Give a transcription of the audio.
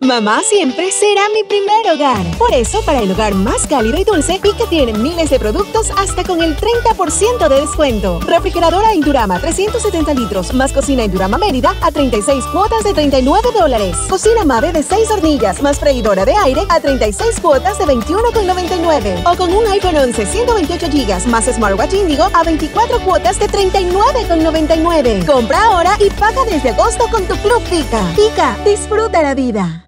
Mamá siempre será mi primer hogar. Por eso, para el hogar más cálido y dulce, Pica tiene miles de productos hasta con el 30% de descuento. Refrigeradora Indurama 370 litros, más cocina Indurama Mérida a 36 cuotas de 39 dólares. Cocina Mave de 6 hornillas, más freidora de aire a 36 cuotas de 21,99. O con un iPhone 11 128 GB más smartwatch Indigo a 24 cuotas de 39,99. Compra ahora y paga desde agosto con tu Club Pica. Pica, disfruta la vida.